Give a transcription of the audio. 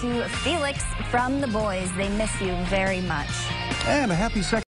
to Felix from the boys. They miss you very much. And a happy second.